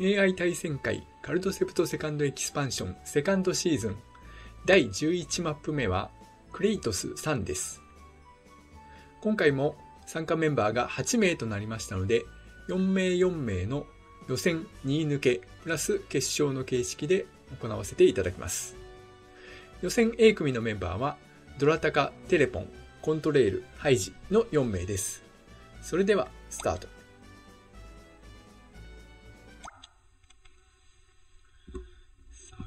AI 対戦会カルドセプトセカンドエキスパンションセカンドシーズン第11マップ目はクレイトス3です。今回も参加メンバーが8名となりましたので4名4名の予選2位抜けプラス決勝の形式で行わせていただきます。予選 A 組のメンバーはドラタカ、テレポン、コントレール、ハイジの4名です。それではスタート。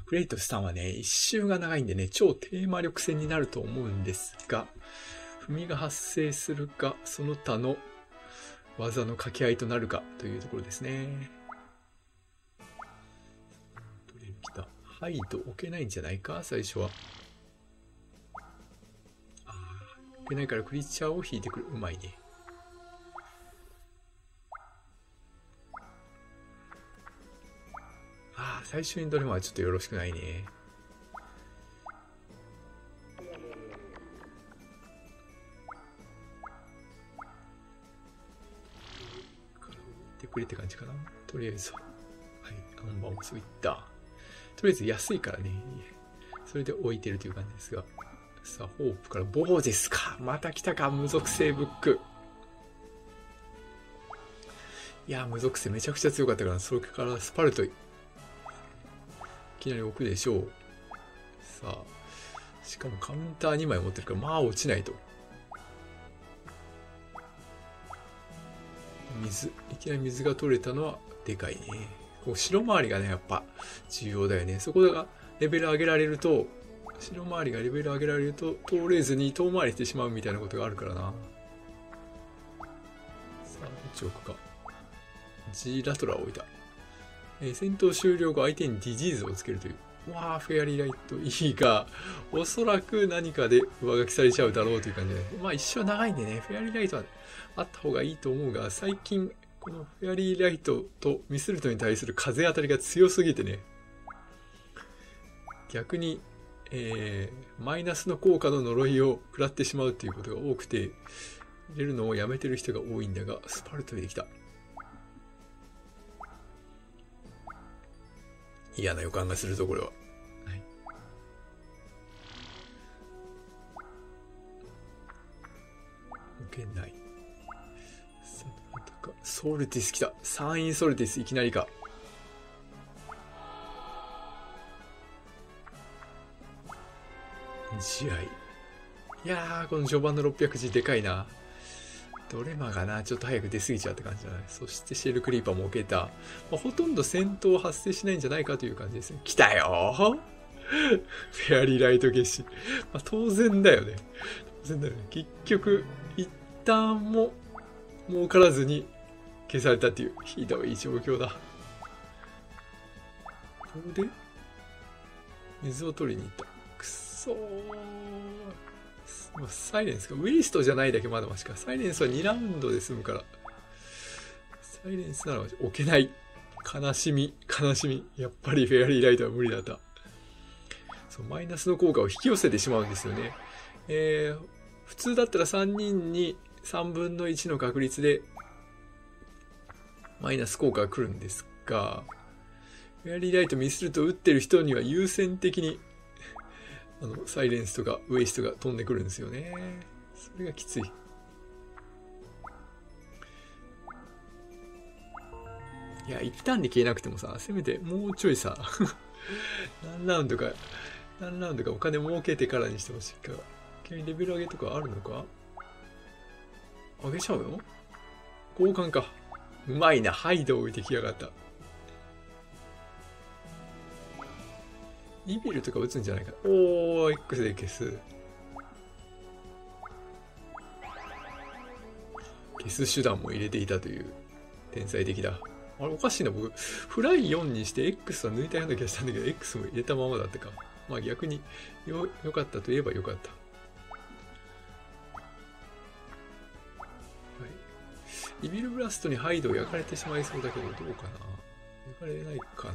クレイトスさんはね、一周が長いんでね、超テーマ力戦になると思うんですが、踏みが発生するか、その他の技の掛け合いとなるかというところですね。どれ来た？ハイド置けないんじゃないか？最初は。あー置けないからクリーチャーを引いてくる。うまいね。ああ、最初にどれもはちょっとよろしくないね。ってくれって感じかな？とりあえずは。はい、看板もそういった。とりあえず安いからね。それで置いてるという感じですが。さあ、ホープからボーですか。また来たか、無属性ブック。いや、無属性めちゃくちゃ強かったから、それからスパルトきなり置くでしょう。さあ、しかもカウンター2枚持ってるから、まあ落ちないと。水、いきなり水が取れたのはでかいね。こう白回りがね、やっぱ重要だよね。そこがレベル上げられると、白回りがレベル上げられると、通れずに遠回りしてしまうみたいなことがあるからな。さあ、どっち置くか。G ラトラ置いた。えー戦闘終了後相手にディジーズをつけるという。わあ、フェアリーライトいいが、おそらく何かで上書きされちゃうだろうという感じで。まあ一生長いんでね、フェアリーライトはあった方がいいと思うが、最近、このフェアリーライトとミスルトに対する風当たりが強すぎてね、逆に、えーマイナスの効果の呪いを食らってしまうということが多くて、入れるのをやめてる人が多いんだが、スパルトできた。嫌な予感がするぞ、これは。はい。受けない。ソルティス来た。サンインソルティス、いきなりか。試合。いやー、この序盤の600字でかいな。ドレマがな、ちょっと早く出過ぎちゃうって感じじゃない？そしてシェルクリーパーも置けた。まあ、ほとんど戦闘発生しないんじゃないかという感じですね。来たよフェアリーライト消し。まあ、当然だよね。当然だよね。結局、一旦も儲からずに消されたっていうひどい状況だ。ここで水を取りに行った。くそー。サイレンスか。ウェイストじゃないだけまだましか。サイレンスは2ラウンドで済むから。サイレンスなら置けない。悲しみ、悲しみ。やっぱりフェアリーライトは無理だった。そう、マイナスの効果を引き寄せてしまうんですよね。えー、普通だったら3人に3分の1の確率でマイナス効果が来るんですが、フェアリーライトミスると打ってる人には優先的にあの、サイレンスとかウェイストが飛んでくるんですよね。それがきつい。いや、一旦で消えなくてもさ、せめてもうちょいさ、何ラウンドか、何ラウンドかお金儲けてからにしてほしいか。急にレベル上げとかあるのか？上げちゃうの？交換か。うまいな、ハイドを置いてきやがった。イビルとか打つんじゃないか。おー、X で消す。消す手段も入れていたという天才的だ。あれおかしいな、僕。フライ4にして X は抜いたような気がしたんだけど、X も入れたままだったか。まあ逆によ、良かったといえば良かった。はい。イビルブラストにハイドを焼かれてしまいそうだけど、どうかな焼かれないかな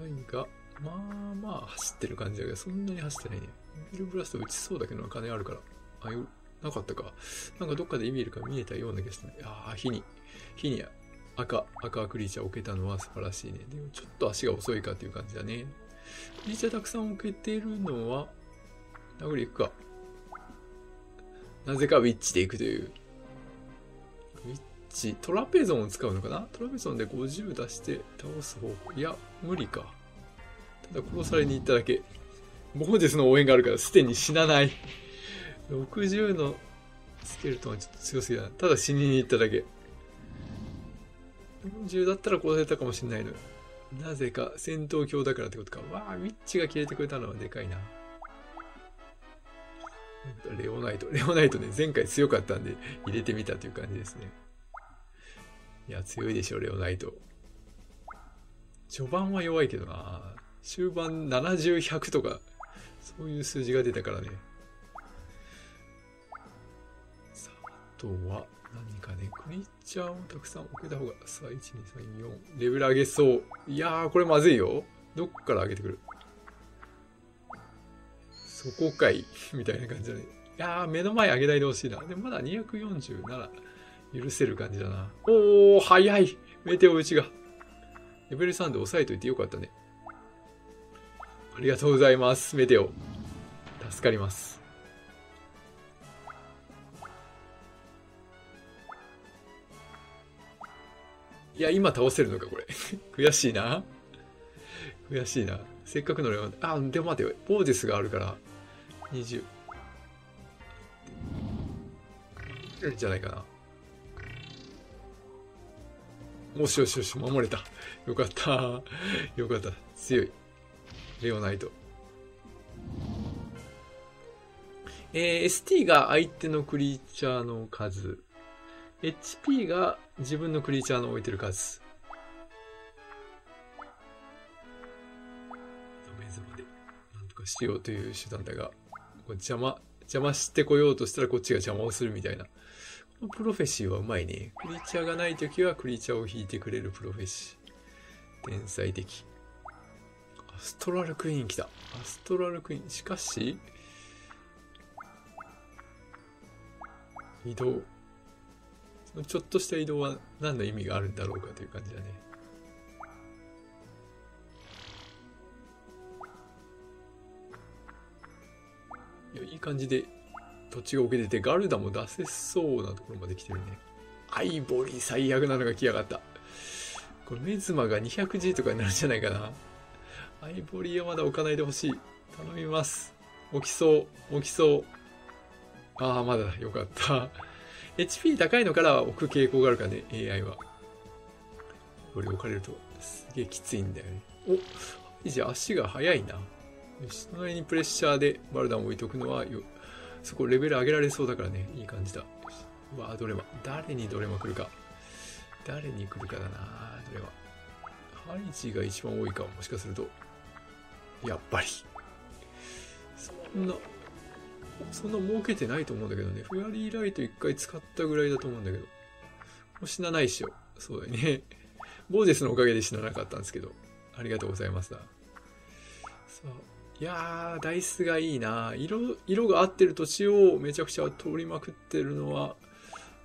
ラインが、まあまあ走ってる感じだけど、そんなに走ってないね。イビルブラスト打ちそうだけど、金あるから。あ、よ、なかったか。なんかどっかでイメールが見えたような気がしたね。ああ、火に、火に赤、赤クリーチャーを置けたのは素晴らしいね。でもちょっと足が遅いかっていう感じだね。クリーチャーたくさん置けてるのは、殴り行くか。なぜかウィッチで行くという。チ、トラペゾンを使うのかな？トラペゾンで50出して倒す方法。いや、無理か。ただ殺されに行っただけ。ボーデスの応援があるからすでに死なない。60のスケルトンはちょっと強すぎだな。ただ死にに行っただけ。40だったら殺せたかもしれないの。なぜか戦闘狂だからってことか。わあ、ウィッチが消えてくれたのはでかいな。レオナイト。レオナイトね、前回強かったんで入れてみたという感じですね。いや、強いでしょ、レオナイト。序盤は弱いけどな。終盤70、100とか、そういう数字が出たからね。さあ、あとは、何かね、クリーチャーをたくさん置けた方が、さあ、1、2、3、4、レベル上げそう。いやー、これまずいよ。どっから上げてくる？そこかいみたいな感じだね。いやー、目の前上げないでほしいな。でもまだ240なら許せる感じだな。おー、早いメテオ打ちが。レベル3で押さえといてよかったね。ありがとうございます、メテオ。助かります。いや、今倒せるのか、これ。悔しいな。悔しいな。せっかくのレオン。あ、でも待てよ。ボーデスがあるから、20。じゃないかな。もしよしよし、守れた。よかった。よかった。強い。レオナイト。えー、ST が相手のクリーチャーの数。HP が自分のクリーチャーの置いてる数。ダメージまでなんとかしようという手段だが、邪魔、邪魔してこようとしたらこっちが邪魔をするみたいな。プロフェシーはうまいね。クリーチャーがないときはクリーチャーを引いてくれるプロフェシー。天才的。アストラルクイーン来た。アストラルクイーン。しかし、移動。ちょっとした移動は何の意味があるんだろうかという感じだね。いや、いい感じで土地が置けてて、ガルダも出せそうなところまで来てるね。アイボリー最悪なのが来やがった。これメズマが 200G とかになるんじゃないかな。アイボリーはまだ置かないでほしい。頼みます。置きそう。置きそう。ああ、まだよかった。HP 高いのから置く傾向があるからね、AI は。これ置かれるとすげえきついんだよね。おじゃあ足が速いな。よし、隣にプレッシャーでバルダンを置いとくのはよ、そこレベル上げられそうだからね、いい感じだ。うわドレマ。誰にドレマ来るか。誰に来るかだなドレマ。ハイジが一番多いか、もしかすると。やっぱり。そんな、そんな儲けてないと思うんだけどね。フェアリーライト一回使ったぐらいだと思うんだけど。もう死なないっしょ。そうだよね。ボーデスのおかげで死ななかったんですけど。ありがとうございますだ。さあ。いやー、ダイスがいいな色、色が合ってる土地をめちゃくちゃ通りまくってるのは、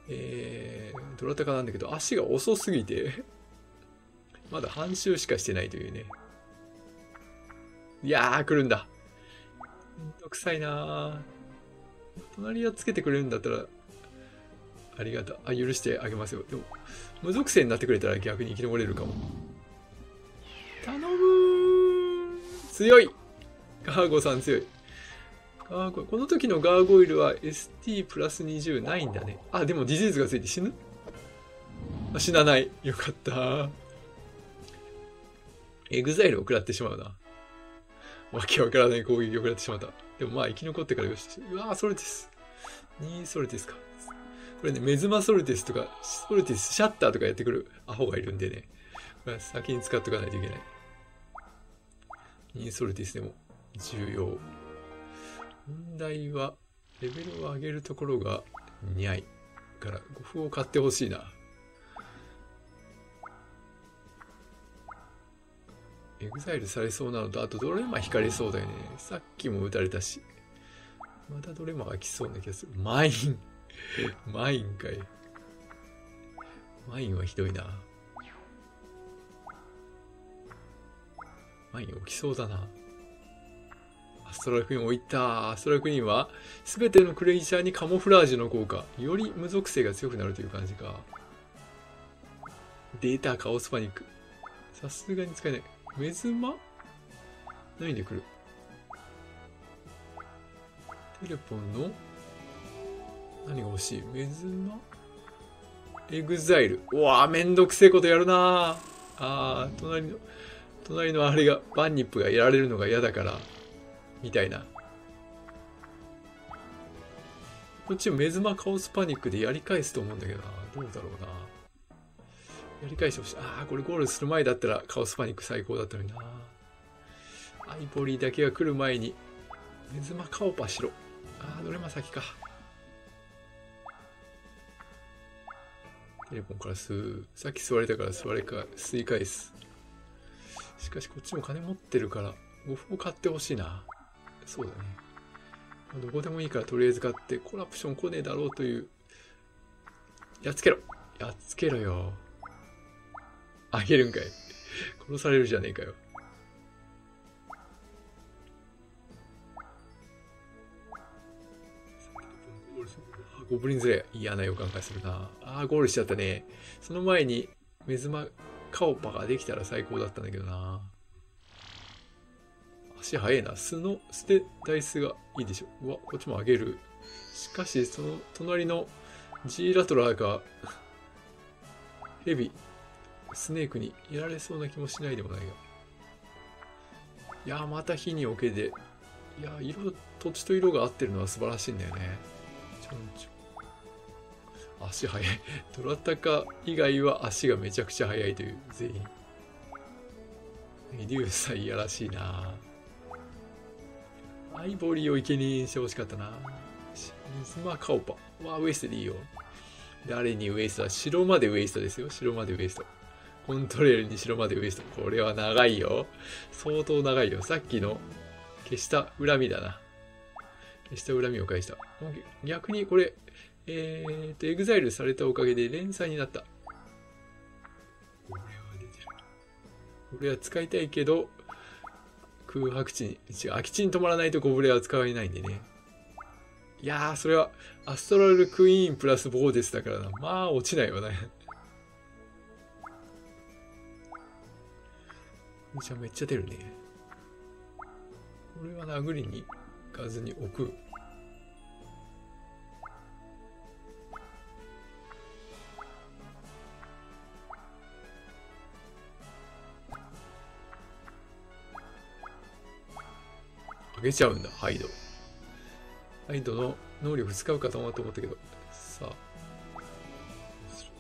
えー、どなたかなんだけど、足が遅すぎて まだ半周しかしてないというね。いやー、来るんだ。めんどくさいな隣はつけてくれるんだったら、ありがた。あ、許してあげますよ。でも、無属性になってくれたら逆に生き残れるかも。頼む強いガーゴさん強い。ガーゴこの時のガーゴイルは ST プラス20ないんだね。あ、でもディジーズがついて死ぬ？死なない。よかった。エグザイルを食らってしまうな。わけわからない攻撃を食らってしまった。でもまあ生き残ってからよし。うわー、ソルティス。2ソルティスか。これね、メズマソルティスとか、ソルティス、シャッターとかやってくるアホがいるんでね。これは先に使っとかないといけない。2ソルティスでも重要。問題は、レベルを上げるところが、にゃい。から、5歩を買ってほしいな。エグザイルされそうなのと、あとドレマ引かれそうだよね。さっきも撃たれたし。またドレマが来そうな気がする。マイン。マインかい。マインはひどいな。マイン起きそうだな。スペクタークイーン置いた。ストラクイーンは、すべてのクリーチャーにカモフラージュの効果。より無属性が強くなるという感じか。出たカオスパニック。さすがに使えない。メズマ？何で来るテレポンの？何が欲しい？メズマ？エグザイル。うわぁ、めんどくせえことやるなぁあー、隣の、隣のあれが、バンニップがやられるのが嫌だから、みたいな。こっちメズマカオスパニックでやり返すと思うんだけどな。どうだろうな。やり返してほしい。ああ、これゴールする前だったらカオスパニック最高だったのにな。アイボリーだけが来る前に、メズマカオパしろ。ああ、どれも先か。テレポンから吸う。さっき吸われたから吸われか、吸い返す。しかしこっちも金持ってるから、5歩買ってほしいな。そうだね。まあどこでもいいからとりあえず買って、コラプション来ねえだろうという。やっつけろやっつけろよ。あげるんかい。殺されるじゃねえかよ。ゴブリンズレ嫌な予感がするな。ああ、ゴールしちゃったね。その前に、メズマ、カオパができたら最高だったんだけどな。足速いな。素の捨てダイスがいいでしょ。うわ、こっちも上げる。しかし、その隣の G ラトラーがヘビ、スネークにやられそうな気もしないでもないが。いやまた火におけで。いや色、土地と色が合ってるのは素晴らしいんだよね。ちょんちょん。足速い。ドラタカ以外は足がめちゃくちゃ速いという全員。メデューサいやらしいなアイボリーを生贄にしてほしかったなメズマカオパ。わあ、ウエストでいいよ。誰にウエストは城までウエストですよ。城までウエスト。コントレールに城までウエスト。これは長いよ。相当長いよ。さっきの消した恨みだな。消した恨みを返した。逆にこれ、えーと、エグザイルされたおかげで連鎖になった。これは出てる。これは使いたいけど、空白地に、違う、空き地に止まらないとゴブレは使えないんでね。いやー、それは、アストラルクイーンプラスボーデスだからな。まあ、落ちないわね。じゃあめっちゃ出るね。これは殴りに行かずに置く。げちゃうんだ、ハイド。ハイドの能力使うかと思ったけど。さあ。どうする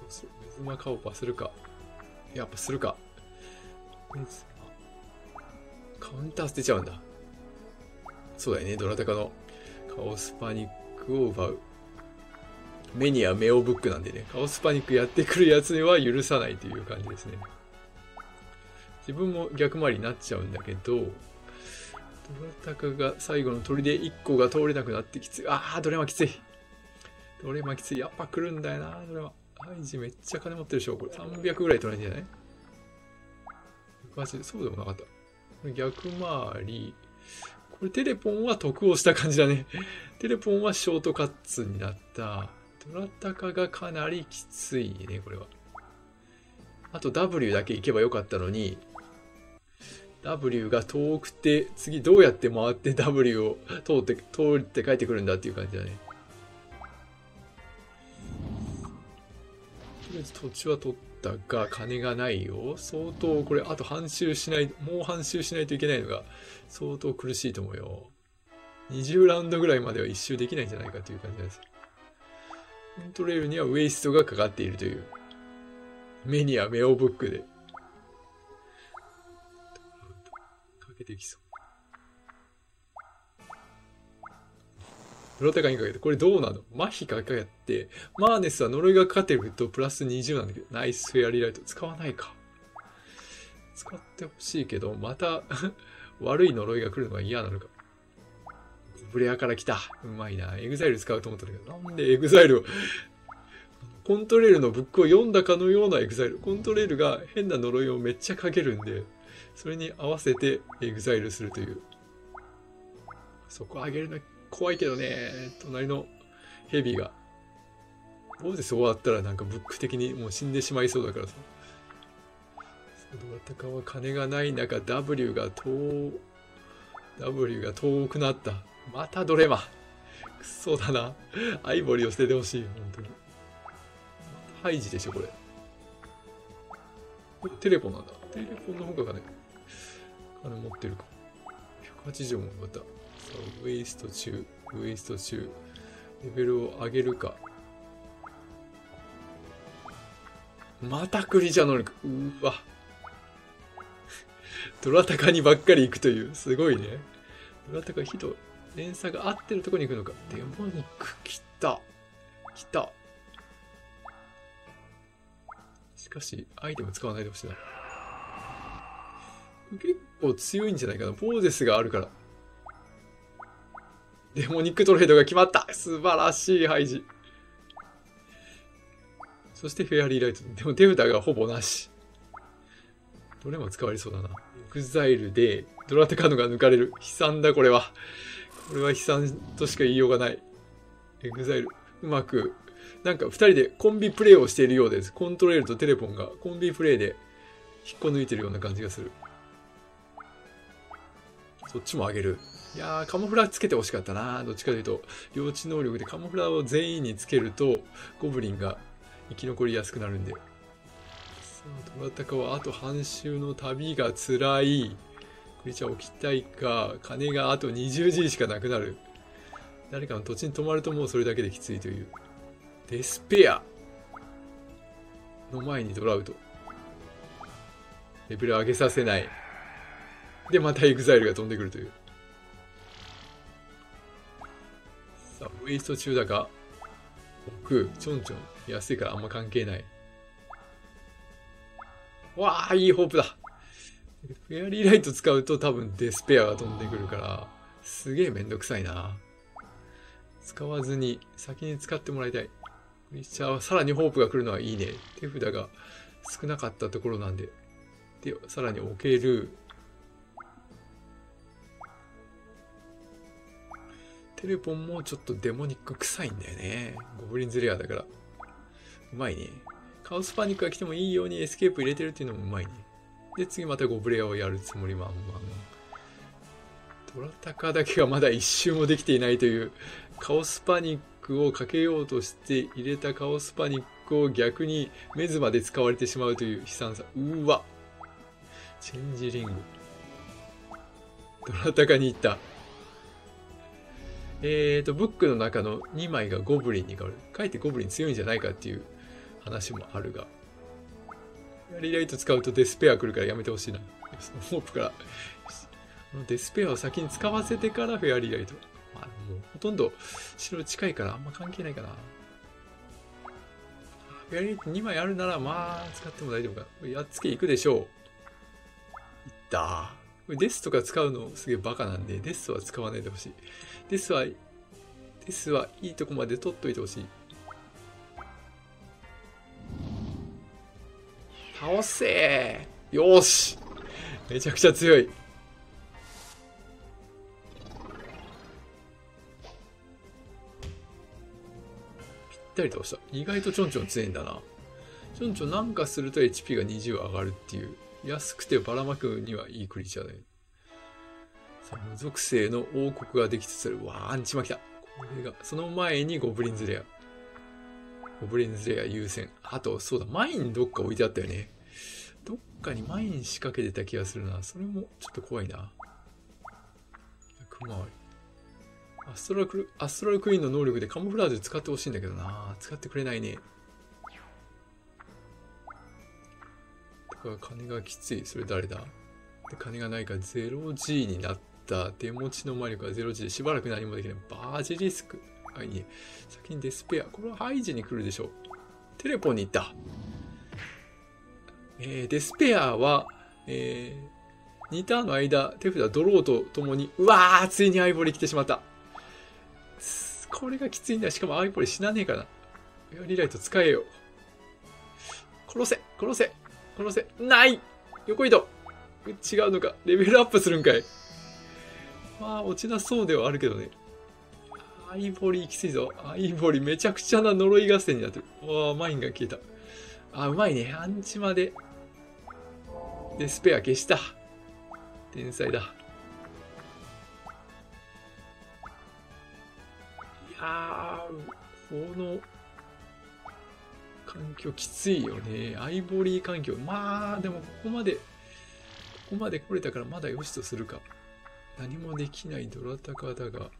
どうする水間カオパするか。やっぱするか。カウンター捨てちゃうんだ。そうだよね、ドラタカのカオスパニックを奪う。目にはメオブックなんでね、カオスパニックやってくるやつには許さないという感じですね。自分も逆回りになっちゃうんだけど、ドラタカが最後の砦1個が通れなくなってきつい。ああ、ドレマきつい。ドレマきつい。やっぱ来るんだよな、ドレマ。ハイジめっちゃ金持ってるでしょ。これ300ぐらい取られんじゃない？マジで、そうでもなかった。逆回り。これテレポンは得をした感じだね。テレポンはショートカッツになった。ドラタカがかなりきついね、これは。あと W だけ行けばよかったのに、W が遠くて、次どうやって回って W を通って、通って帰ってくるんだっていう感じだね。とりあえず土地は取ったが、金がないよ。相当、これ、あと半周しない、もう半周しないといけないのが、相当苦しいと思うよ。20ラウンドぐらいまでは一周できないんじゃないかという感じです。コントレールにはウェイストがかかっているという。目にはメオブックで。てきそう。プロテカにかけて、これどうなの？麻痺かかって、マーネスは呪いがかかってるとプラス20なんだけど、ナイスフェアリーライト使わないか。使ってほしいけど、また 悪い呪いが来るのが嫌なのか。ゴブレアから来た。うまいな。エグザイル使うと思ったんだけど、なんでエグザイルを、コントレールのブックを読んだかのようなエグザイル。コントレールが変な呪いをめっちゃかけるんで、それに合わせてエグザイルするという。そこ上げるの怖いけどね。隣のヘビが。ボージェス終わったらなんかブック的にもう死んでしまいそうだからさ。どなたかは金がない中 W が遠、W が遠くなった。またドレマ。くそだな。アイボリーを捨ててほしい。本当に。ハイジでしょ、これ。テレポなんだ。テレポの方がね、金持ってるか。180もまた。さあ、ウェイスト中、ウェイスト中。レベルを上げるか。またクリーチャー能力。うわ。ドラタカにばっかり行くという、すごいね。ドラタカ火と連鎖が合ってるとこに行くのか。デモニック、来た。来た。しかし、アイテム使わないでほしいな。結構強いんじゃないかな。ポーゼスがあるから。デモニックトレードが決まった素晴らしい配置。そしてフェアリーライト。でも手札がほぼなし。どれも使われそうだな。エグザイルでドラテカードが抜かれる。悲惨だ、これは。これは悲惨としか言いようがない。エグザイル、うまく、なんか二人でコンビプレイをしているようです。コントレールとテレポンがコンビプレイで引っこ抜いてるような感じがする。そっちも上げる。いやー、カモフラつけてほしかったな。どっちかというと、領地能力でカモフラを全員につけると、ゴブリンが生き残りやすくなるんで。さあどなたかはあと半周の旅が辛い。クリーチャー置きたいか、金があと 20G しかなくなる。誰かの土地に泊まるともうそれだけできついという。デスペアの前にドラウト。レベル上げさせない。で、またエグザイルが飛んでくるという。さあ、ウェイスト中だが、僕、ちょんちょん、安いからあんま関係ない。わあ、いいホープだ。フェアリーライト使うと多分デスペアが飛んでくるから、すげえめんどくさいな。使わずに先に使ってもらいたい。クリスチャーはさらにホープが来るのはいいね。手札が少なかったところなんで。で、さらに置ける。テレポンもちょっとデモニック臭いんだよね。ゴブリンズレアだから。うまいね。カオスパニックが来てもいいようにエスケープ入れてるっていうのもうまいね。で、次またゴブレアをやるつもり満々。ドラタカだけがまだ一周もできていないという、カオスパニックをかけようとして入れたカオスパニックを逆にメズマで使われてしまうという悲惨さ。うわチェンジリング。ドラタカに行った。えーと、ブックの中の2枚がゴブリンに変わる。かえってゴブリン強いんじゃないかっていう話もあるが。リライト使うとデスペア来るからやめてほしいな。ホープから。デスペアを先に使わせてからフェアリーライト。まあ、もうほとんど白近いからあんま関係ないかな。フェアリーライト2枚あるならまあ使っても大丈夫か。やっつけいくでしょう。いったこれデスとか使うのすげえバカなんで、デスは使わないでほしい。デスは、デスはいいとこまで取っといてほしい。倒せよしめちゃくちゃ強い。ぴったり倒した。意外とちょんちょん強いんだな。ちょんちょんなんかすると HP が20上がるっていう。安くてばらまくにはいいクリーチャーだよ。属性の王国ができつつある。わあ、アンチマ来た。これが、その前にゴブリンズレア。ゴブリンズレア優先。あと、そうだ、マインどっか置いてあったよね。どっかにマイン仕掛けてた気がするな。それもちょっと怖いな。100回り。アストラクル、アストラルクイーンの能力でカモフラージュ使ってほしいんだけどな。使ってくれないね。だから金がきつい。それ誰だ？で金がないから 0G になってた。手持ちの魔力が 0G でしばらく何もできない。バージリスク。はい、ね。先にデスペア。これはハイジに来るでしょう。テレポに行った。えー、デスペアは、えー、2ターンの間、手札ドローとともに、うわーついにアイボリ来てしまった。これがきついんだ。しかもアイボリ死なねえかな。リライト使えよ。殺せ殺せ殺せない横移動違うのかレベルアップするんかいまあ、落ちなそうではあるけどね。アイボリーきついぞ。アイボリーめちゃくちゃな呪い合戦になってる。わあ、マインが消えた。あ、うまいね。アンチまで。で、スペア消した。天才だ。いやー、この環境きついよね。アイボリー環境。まあ、でもここまで、ここまで来れたからまだよしとするか。何もできないドラタカだが、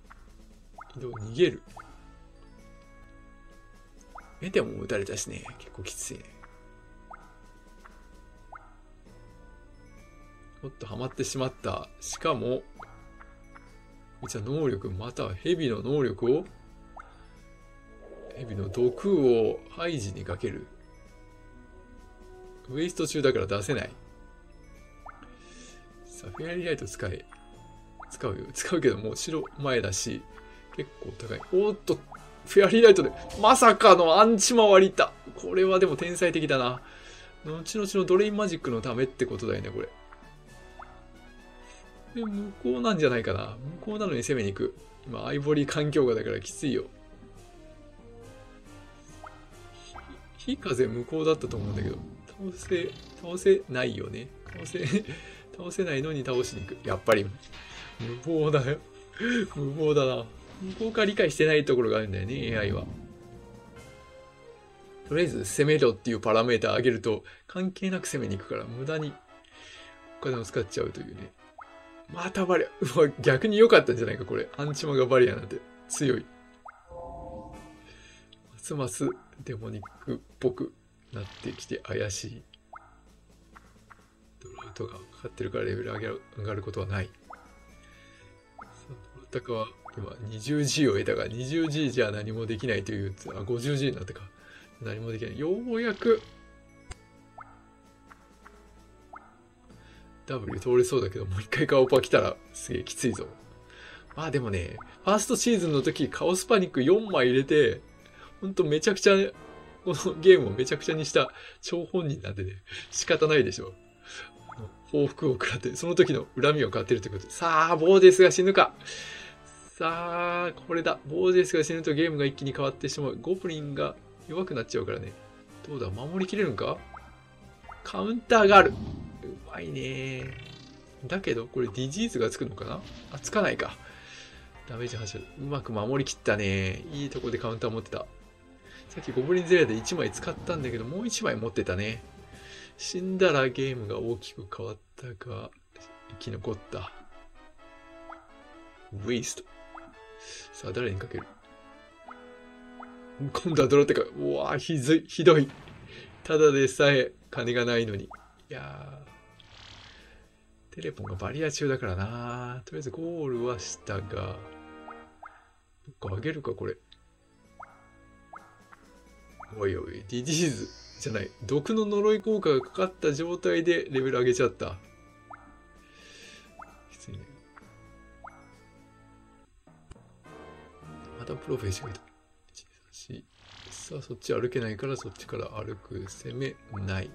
移動逃げる。目でも撃たれたしね。結構きついね。おっと、ハマってしまった。しかも、じゃあ能力、または蛇の能力を蛇の毒をハイジにかける。ウェイスト中だから出せない。さあ、フェアリーライト使え。使うよ。使うけどもう白前だし、結構高い。おっと、フェアリーライトで、まさかのアンチ回りた。これはでも天才的だな。後々のドレインマジックのためってことだよね、これ。で、向こうなんじゃないかな。向こうなのに攻めに行く。今、アイボリー環境下だからきついよ。火風無効だったと思うんだけど、倒せ、倒せないよね。倒せ、倒せないのに倒しに行く。やっぱり、無謀だよ。無謀だな。向こうか理解してないところがあるんだよね、AI は。とりあえず攻めろっていうパラメータ上げると関係なく攻めに行くから無駄にお金を使っちゃうというね。またバリア。逆に良かったんじゃないか、これ。アンチマがバリアなんて強い。ますますデモニックっぽくなってきて怪しい。ドロイトがかかってるからレベル上げ上がることはない。ドロタカは今 20G を得たが 20G じゃ何もできないという、あ、50G になったか。何もできない。ようやく W 通れそうだけど、もう一回カオパ来たらすげえきついぞ。まあでもね、ファーストシーズンの時カオスパニック4枚入れて、ほんとめちゃくちゃ、このゲームをめちゃくちゃにした張本人なんでね、仕方ないでしょ。報復を食らって、その時の恨みを買ってるってことで。さあ、ボーデスが死ぬか。さあ、これだ。ボーデスが死ぬとゲームが一気に変わってしまう。ゴブリンが弱くなっちゃうからね。どうだ？守りきれるんか？カウンターがある。うまいねだけど、これディジーズがつくのかな？あ、つかないか。ダメージ発射。うまく守りきったねいいとこでカウンター持ってた。さっきゴブリンゼラで1枚使ったんだけど、もう1枚持ってたね。死んだらゲームが大きく変わったが、生き残った。ウェイスト。さあ、誰にかける今度はドロってか、うわひずい、ひどい。ただでさえ金がないのに。いや。テレポンがバリア中だからなとりあえずゴールはしたが、どっかあげるか、これ。おいおい、ディディーズじゃない。毒の呪い効果がかかった状態でレベル上げちゃった。またプロフェッショナル。さあ、そっち歩けないからそっちから歩く。攻めない。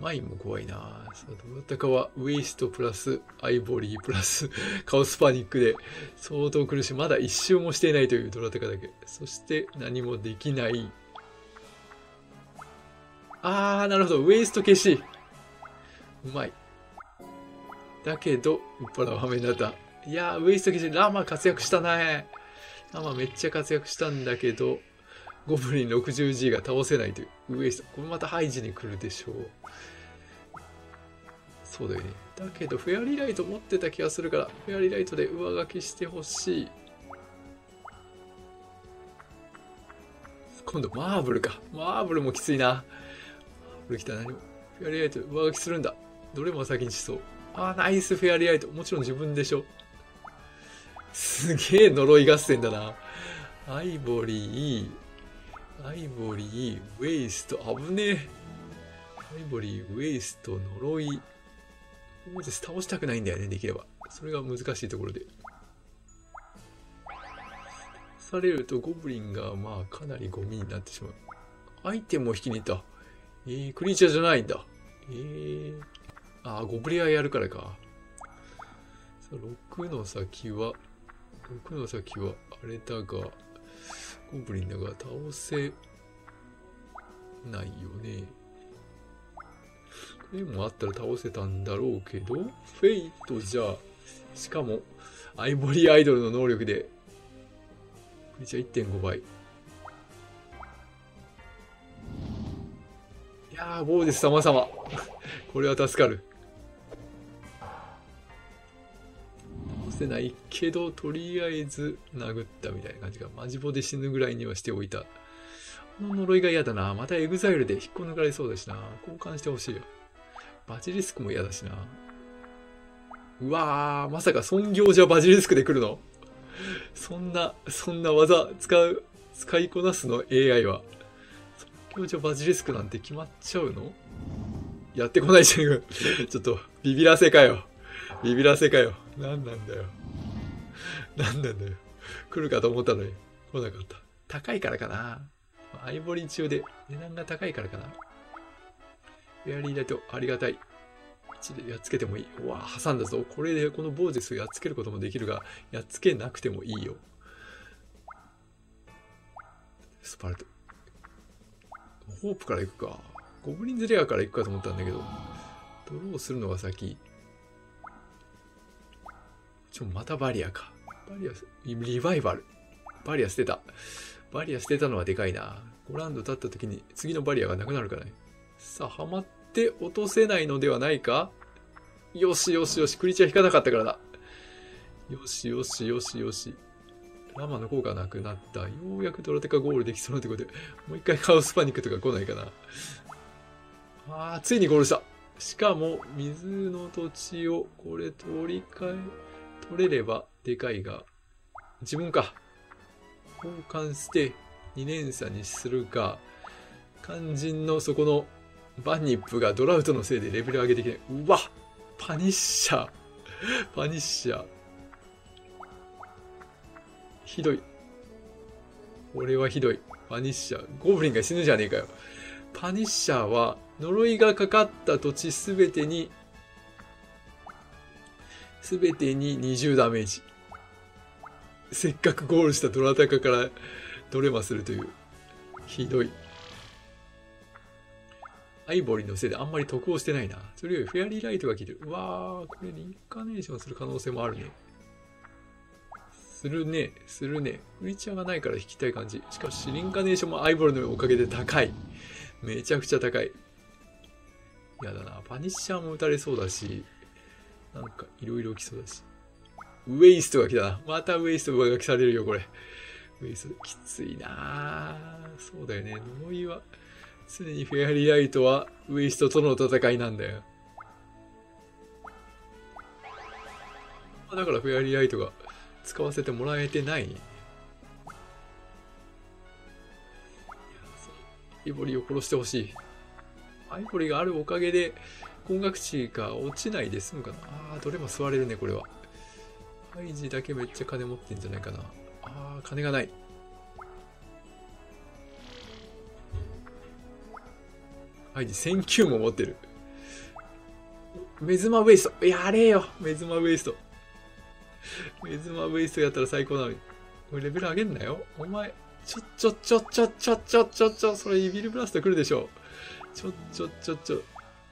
マインも怖いなさあ、どうだったかは、ウェイストプラス、アイボリープラス、カオスパニックで、相当苦しい。まだ一周もしていないというドラタカだけ。そして、何もできない。あー、なるほど。ウェイスト消し。うまい。だけど、うっぱらはめになった。いやー、ウェイスト消し、ラーマ活躍したね。ラマめっちゃ活躍したんだけど、ゴブリン 60G が倒せないという。ウエスト。これまたハイジに来るでしょう。そうだよね。だけど、フェアリーライト持ってた気がするから、フェアリーライトで上書きしてほしい。今度、マーブルか。マーブルもきついな。これ来た何も。フェアリーライト上書きするんだ。どれも先にしそう。あー、ナイスフェアリーライト。もちろん自分でしょ。すげえ呪い合戦だな。アイボリー、アイボリー、ウェイスト、危ねえ。アイボリー、ウェイスト、呪い。もう倒したくないんだよね、できれば。それが難しいところで。されるとゴブリンがまあかなりゴミになってしまう。アイテムを引きに行った。えー、クリーチャーじゃないんだ。えー、あー、ゴブリアやるからか。さあ、6の先は、6の先はあれだが、ゴブリンだが倒せないよね。これもあったら倒せたんだろうけど、フェイトじゃ、しかも、アイボリーアイドルの能力で、これじゃ1.5倍。いやー、棒です、様々。これは助かる。せないけど、とりあえず殴ったみたいな感じが、マジボで死ぬぐらいにはしておいた。あの呪いが嫌だな。またエグザイルで引っこ抜かれそうだしな。交換してほしいよ。バジリスクも嫌だしな。うわー、まさか尊行者バジリスクで来るの？そんな、そんな技使う、使いこなすの？AI は。尊行者バジリスクなんて決まっちゃうの？やってこないじゃん。ちょっと、ビビらせかよ。ビビらせかよ。なんなんだよ。なんなんだよ。来るかと思ったのに、来なかった。高いからかな。アイボリー中で値段が高いからかな。フェアリーライト、ありがたい。1でやっつけてもいい。うわ挟んだぞ。これでこのボージェスをやっつけることもできるが、やっつけなくてもいいよ。スパルト。ホープから行くか。ゴブリンズレアから行くかと思ったんだけど、ドローするのが先。ちょ、またバリアか。バリア、リバイバル。バリア捨てた。バリア捨てたのはでかいな。5ラウンド経った時に次のバリアがなくなるからね。さあ、はまって落とせないのではないかよしよしよし、クリーチャー引かなかったからだ。よしよしよしよし。ラマの効果なくなった。ようやくドラテカゴールできそうなってことで、もう一回カオスパニックとか来ないかな。ああ、ついにゴールした。しかも、水の土地を、これ取り替え、取れればでかいが、自分か。交換して、2年差にするか、肝心のそこのバニップがドラウトのせいでレベル上げてきて、うわパニッシャー。パニッシャー。ひどい。俺はひどい。パニッシャー。ゴブリンが死ぬじゃねえかよ。パニッシャーは呪いがかかった土地すべてに、すべてに20ダメージ。せっかくゴールしたドラタカからドレマするという。ひどい。アイボリーのせいであんまり得をしてないな。それよりフェアリーライトが効いてる。うわー、これリンカネーションする可能性もあるね。するね、するね。フリーチャーがないから引きたい感じ。しかし、リンカネーションもアイボリーのおかげで高い。めちゃくちゃ高い。やだな。パニッシャーも撃たれそうだし、なんかいろいろ来そうだし。ウェイストが来たな。またウェイスト上書きされるよ、これ。ウェイスト、きついなそうだよね。呪いは。常にフェアリーライトはウイストとの戦いなんだよ。だからフェアリーライトが使わせてもらえてない。イボリを殺してほしい。アイボリがあるおかげで、光学値が落ちないで済むかな。ああ、どれも座れるね、これは。ハイジだけめっちゃ金持ってんじゃないかな。ああ、金がない。はい、1000球も持ってる。メズマウエスト。やれよ。メズマウエスト。メズマウエストやったら最高なのに。これレベル上げんなよ。お前、ちょちょちょちょちょちょちょちょ、それイビルブラスト来るでしょ。ちょちょちょちょ。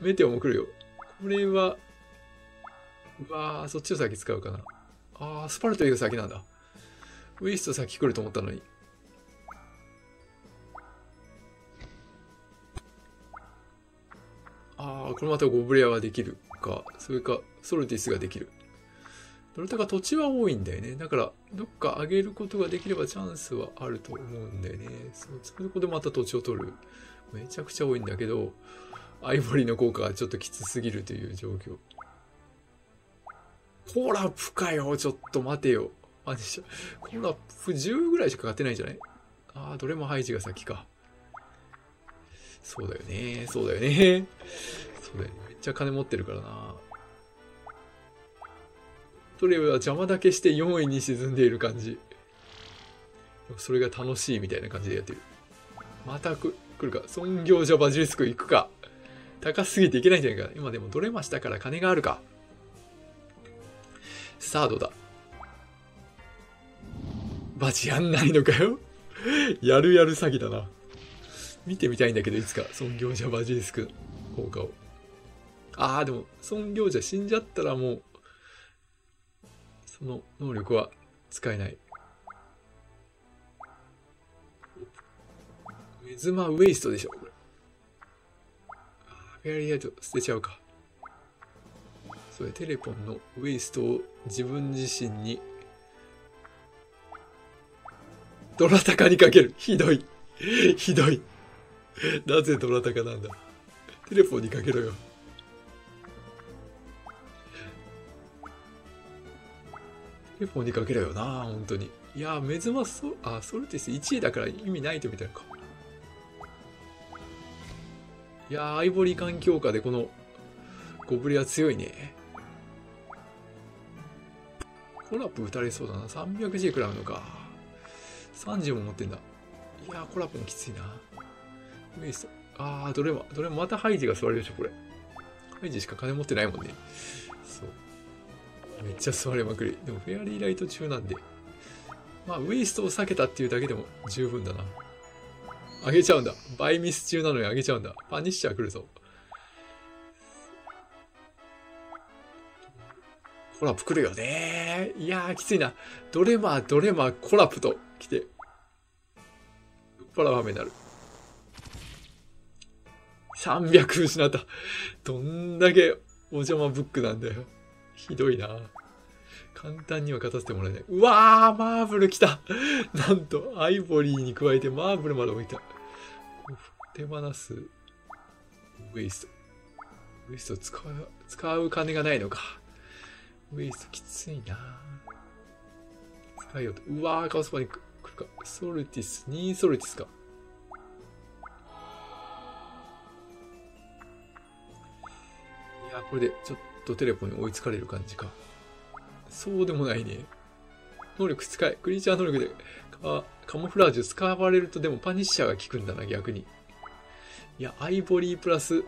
メテオも来るよ。これは、うわー、そっちを先使うかな。あー、スパルトが先なんだ。ウエスト先来ると思ったのに。ああ、これまたゴブレアができるか、それか、ソルティスができる。どれだか土地は多いんだよね。だから、どっか上げることができればチャンスはあると思うんだよね。そ、そこでまた土地を取る。めちゃくちゃ多いんだけど、アイボリーの効果がちょっときつすぎるという状況。コラップかよ、ちょっと待てよ。マジで。コラップ10ぐらいしか買ってないんじゃない？ああ、どれもハイジが先か。そうだよね。そうだよね。そうだよね。めっちゃ金持ってるからな。トレは邪魔だけして4位に沈んでいる感じ。それが楽しいみたいな感じでやってる。またく来るか。尊業者バジリスク行くか。高すぎていけないんじゃないか。今でも取れましたから金があるか。サードだ。バジやんないのかよやるやる詐欺だな。見てみたいんだけど、いつか、尊業者バジリスク効果を。ああ、でも、尊業者死んじゃったらもう、その能力は使えない。メズマウェイストでしょ、フェアリーライト捨てちゃうか。それテレポンのウェイストを自分自身にドラタカにかける。ひどい。ひどい。なぜドラタカなんだ。テレポンにかけろよ。テレポンにかけろよな、本当に。いやメズマソ、あ、ソルティス1位だから意味ないとみたいなか。いやアイボリー環境下でこのゴブリは強いね。コラップ打たれそうだな。300G 食らうのか。30も持ってんだ。いやコラップもきついな。ウェイスト。あー、どれも、どれもまたハイジが座れるでしょ、これ。ハイジしか金持ってないもんね。そう。めっちゃ座れまくり。でも、フェアリーライト中なんで。まあ、ウェイストを避けたっていうだけでも十分だな。あげちゃうんだ。バイミス中なのにあげちゃうんだ。パニッシャー来るぞ。コラップ来るよねいやー、きついな。ドレマー、ドレマー、コラップと来て。パラファメになる。300失った。どんだけお邪魔ブックなんだよ。ひどいな。簡単には勝たせてもらえない。うわー、マーブル来たなんと、アイボリーに加えてマーブルまで置いた。手放す。ウェイスト。ウェイスト使う、使う金がないのか。ウェイストきついな使いようと。うわー、カオスパニック。来るか。ソルティス、2ソルティスか。いや、これでちょっとテレポに追いつかれる感じか。そうでもないね。能力使え。クリーチャー能力でカモフラージュ使われるとでもパニッシャーが効くんだな、逆に。いや、アイボリープラス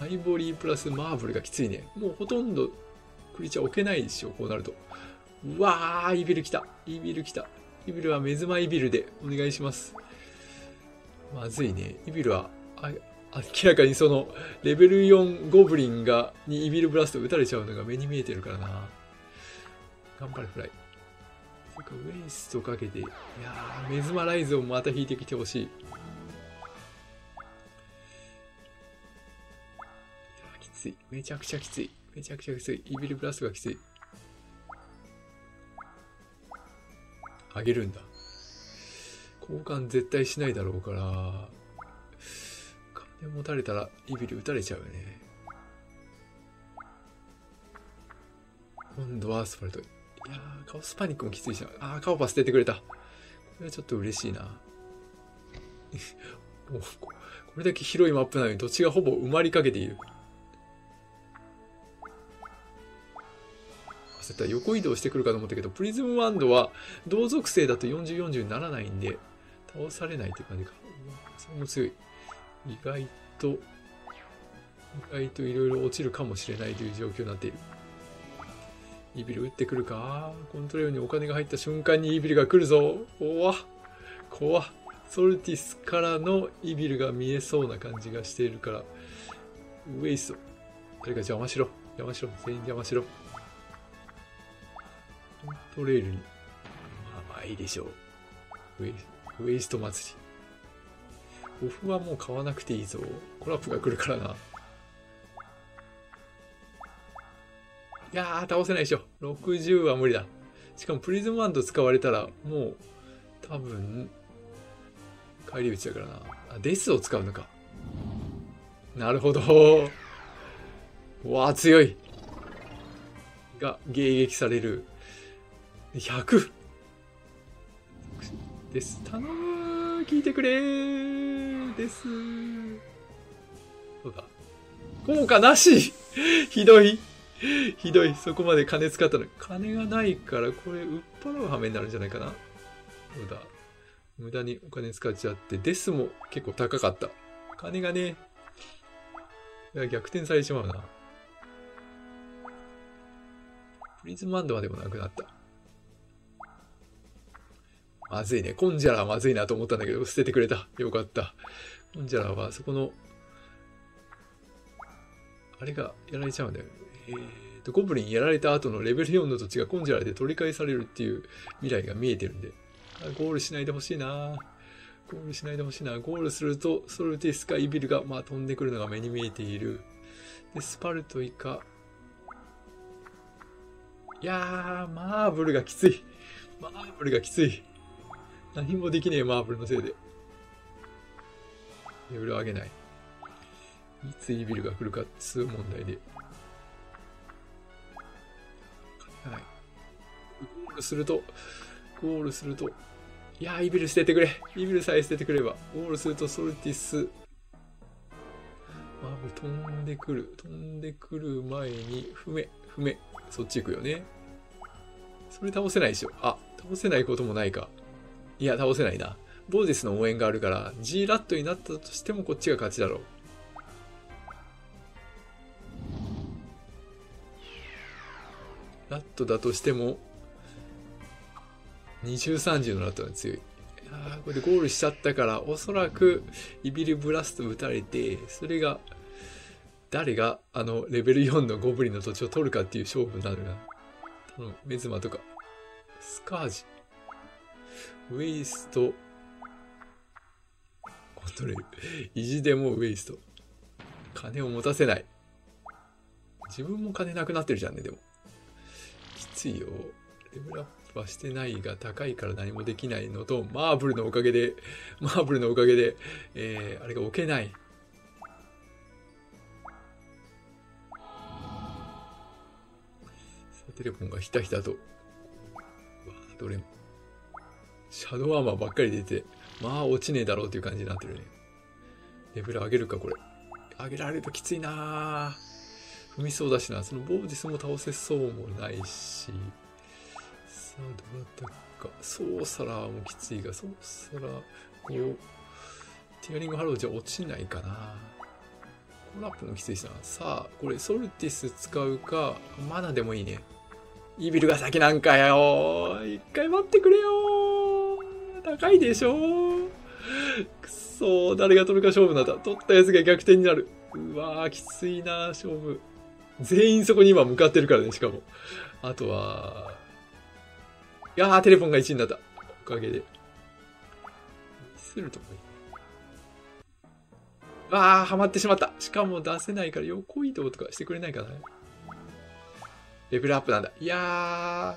アイボリープラスマーブルがきついね。もうほとんどクリーチャー置けないでしょ、こうなると。うわー、イビル来た。イビル来た。イビルはメズマイビルでお願いします。まずいね。イビルは、明らかにその、レベル4ゴブリンが、にイビルブラスト撃たれちゃうのが目に見えてるからな。頑張れ、フライ。そか、ウェイストかけて、いやー、メズマライズをまた引いてきてほしい。きつい。めちゃくちゃきつい。めちゃくちゃきつい。イビルブラストがきつい。あげるんだ。交換絶対しないだろうから、金持たれたらイビル撃たれちゃうよね。今度はアスファルト。いや、カオスパニックもきついじゃん。あー、カオパ捨ててくれた。これはちょっと嬉しいな。もう、これだけ広いマップなのに土地がほぼ埋まりかけている。焦った横移動してくるかと思ったけど、プリズムワンドは同属性だと40、40にならないんで、倒されないって感じか。うわそれも強い。意外と、意外といろいろ落ちるかもしれないという状況になっている。イビル撃ってくるか？コントロールにお金が入った瞬間にイビルが来るぞ。おわ怖ソルティスからのイビルが見えそうな感じがしているから、ウェイスト。誰か邪魔しろ。邪魔しろ。全員邪魔しろコン。トレイルに。まあまあいいでしょう。ウェイウェイスト祭り。オフはもう買わなくていいぞ。コラップが来るからな。いやー、倒せないでしょ。60は無理だ。しかもプリズムワンド使われたら、もう、多分、帰り討ちだからな。あ、デスを使うのか。なるほど。わあ、強い。が迎撃される。100! です。頼む聞いてくれです。そうだ。効果なしひどい ひどい。そこまで金使ったの。金がないから、これ、売っ払う羽目になるんじゃないかな。そうだ。無駄にお金使っちゃって、デスも結構高かった。金がね、いや逆転されてしまうな。プリズムアンドはでもなくなった。まずいね。コンジャラーまずいなと思ったんだけど、捨ててくれた。よかった。コンジャラはそこの、あれがやられちゃうんだよ。えーと、ゴブリンやられた後のレベル4の土地がコンジャラで取り返されるっていう未来が見えてるんで、ゴールしないでほしいなゴールしないでほしいなゴールすると、ソルティスかイビルが、まあ、飛んでくるのが目に見えている。で、スパルトイカ。いやー、マーブルがきつい。マーブルがきつい。何もできねえ、マーブルのせいで。レベル上げない。いつイビルが来るかっつう問題で。はい。ゴールすると、ゴールすると、いやイビル捨ててくれ。イビルさえ捨ててくれば。ゴールするとソルティス。マーブ飛んでくる。飛んでくる前に、不明、不明。そっち行くよね。それ倒せないでしょ。あ、倒せないこともないか。いや、倒せないな。ボーディスの応援があるから、G ラットになったとしてもこっちが勝ちだろう。ラットだとしても、20、30のラットが強い。ああこれでゴールしちゃったから、おそらく、イビルブラスト打たれて、それが、誰が、あの、レベル4のゴブリンの土地を取るかっていう勝負になるな。頼む、メズマとか。スカージ。ウェイスト、コントレール。意地でもウェイスト。金を持たせない。自分も金なくなってるじゃんね、でも。ついよ。レベルアップはしてないが高いから何もできないのと、マーブルのおかげで、マーブルのおかげで、えー、あれが置けない。テレフォンがひたひたと。どれも。シャドウアーマーばっかり出て、まあ落ちねえだろうっていう感じになってるね。レベル上げるか、これ。上げられるときついな踏みそうだしな。そのボーディスも倒せそうもないし。さあ、どうだったか。ソーサラーもきついが、ソーサラー、こう、ティアリングハローじゃ落ちないかな。コラップもきついしな。さあ、これソルティス使うか、マナでもいいね。イビルが先なんかよ。一回待ってくれよ高いでしょくそ誰が取るか勝負なんだ。取ったやつが逆転になる。うわー、きついな勝負。全員そこに今向かってるからね、しかも。あとは、いやー、テレフォンが1位になった。おかげで。するとこいい。わー、はまってしまった。しかも出せないから横移動とかしてくれないかな。レベルアップなんだ。いや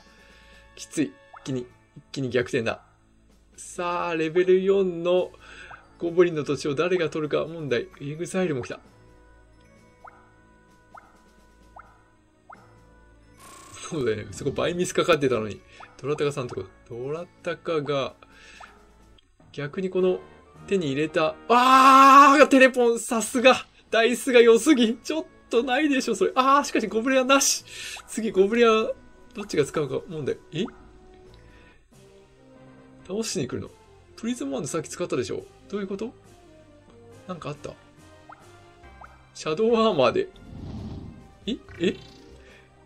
ー、きつい。一気に、一気に逆転だ。さあ、レベル4のゴブリンの土地を誰が取るか問題。エグザイルも来た。そうだよね。そこ倍ミスかかってたのに。ドラタカさんとか、ドラタカが、逆にこの手に入れた、あーテレポン、さすがダイスが良すぎちょっとないでしょ、それ。あーしかしゴブリアなし次、ゴブリア、どっちが使うか問題。え？倒しに来るの。プリズムワンドさっき使ったでしょどういうこと？なんかあった？シャドウアーマーで。え？え？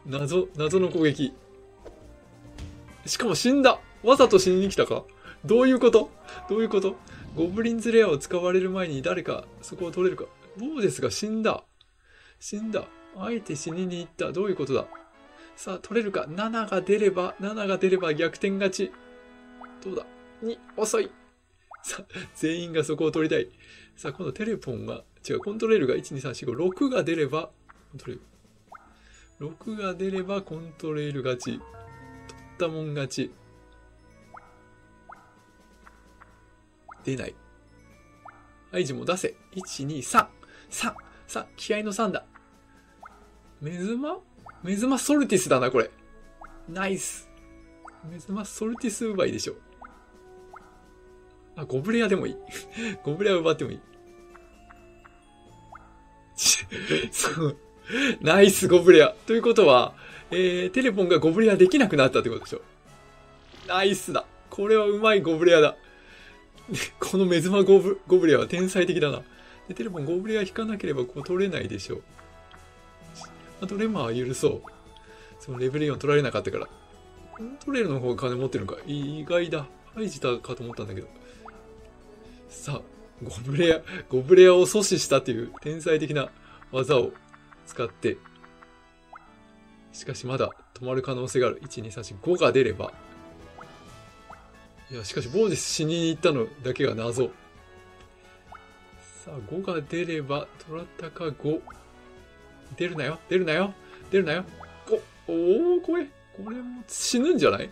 謎、謎の攻撃。しかも死んだわざと死にに来たか？どういうこと？どういうこと？ゴブリンズレアを使われる前に誰かそこを取れるか？ボーデスが死んだ。死んだ。あえて死にに行った。どういうことだ？さあ、取れるか ?7 が出れば、7が出れば逆転勝ち。どうだ？に、遅い。さあ、全員がそこを取りたい。さあ、今度テレポンが、違う、コントレールが1、2、3、4、5、6が出れば、コントレール。6が出ればコントレール勝ち。取ったもん勝ち。出ない。ハイジも出せ。1、2、3。3。3。気合の3だ。メズマ？メズマソルティスだな、これ。ナイス。メズマソルティス奪いでしょ。あ、ゴブレアでもいい。ゴブレア奪ってもいい。そう。ナイスゴブレア。ということは、えー、テレポンがゴブレアできなくなったってことでしょ？ナイスだ。これはうまいゴブレアだ。このメズマゴブゴブレアは天才的だな。で、テレポンゴブレア引かなければこう取れないでしょう。あとレマは許そう。そのレベル4取られなかったから。取れるの方が金持ってるのか。意外だ。ハイジたかと思ったんだけど。さあ、ゴブレア、ゴブレアを阻止したっていう天才的な技を使って、しかしまだ止まる可能性がある。1、2、3、4、5が出れば。いや、しかし、ボージス死にに行ったのだけが謎。さあ、5が出れば、トラタカ5。出るなよ出るなよ出るなよ !5! おおこれ、これも死ぬんじゃない？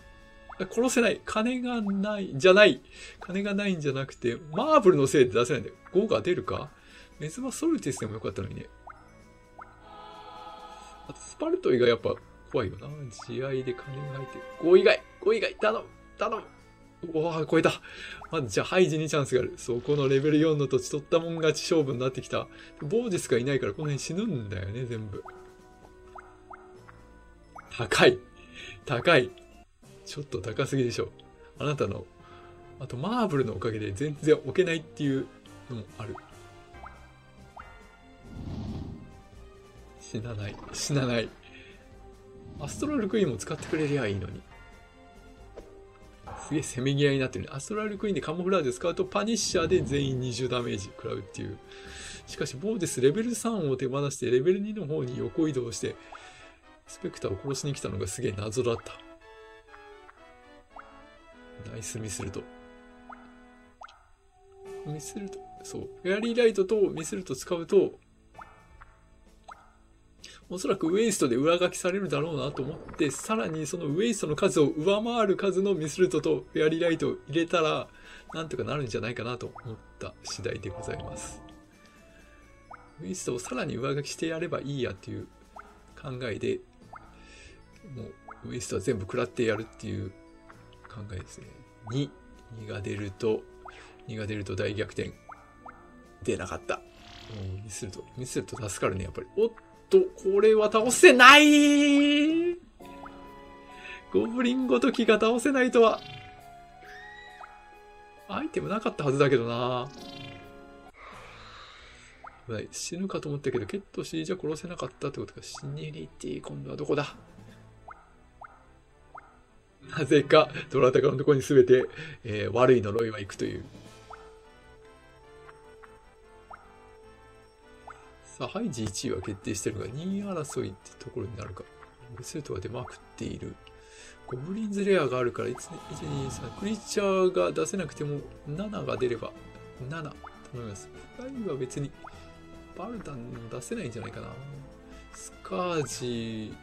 殺せない。金がない。じゃない。金がないんじゃなくて、マーブルのせいで出せないんだよ。5が出るか？メズマソルティスでもよかったのにね。あと、スパルトイがやっぱ怖いよな。試合で金が入ってる。5以外 !5 以外頼む頼むおお超えた。まず、じゃあ、ハイジにチャンスがある。そう、このレベル4の土地取ったもん勝ち勝負になってきた。ボージスがいないから、この辺死ぬんだよね、全部。高い。高い。ちょっと高すぎでしょ。あなたの、あとマーブルのおかげで全然置けないっていうのもある。死なない。死なない。アストラルクイーンも使ってくれりゃいいのに。すげえせめぎ合いになってるね。アストラルクイーンでカモフラージュ使うとパニッシャーで全員20ダメージ食らうっていう。しかし、ボーデスレベル3を手放してレベル2の方に横移動して、スペクターを殺しに来たのがすげえ謎だった。ナイスミスルト。ミスルト、そう。フェアリーライトとミスルト使うと、おそらくウエイストで上書きされるだろうなと思って、さらにそのウエイストの数を上回る数のミスルトとフェアリーライトを入れたら、なんとかなるんじゃないかなと思った次第でございます。ウエイストをさらに上書きしてやればいいやっていう考えで、もうウエイストは全部食らってやるっていう考えですね。2、2が出ると、2が出ると大逆転。出なかった。ミスると、ミスると助かるね、やっぱり。おっと、これは倒せないゴブリンごときが倒せないとは。アイテムなかったはずだけどな死ぬかと思ったけど、ケットシーじゃ殺せなかったってことか。シニリティ、今度はどこだ？なぜか、ドラタカのところに全て、えー、悪い呪いは行くという。さあ、ハイジ1位は決定してるが、2位争いってところになるか。ベストが出まくっている。ゴブリンズレアがあるから、1、2、3、クリーチャーが出せなくても、7が出れば、7、頼みます。5は別に、バルダン出せないんじゃないかな。スカージ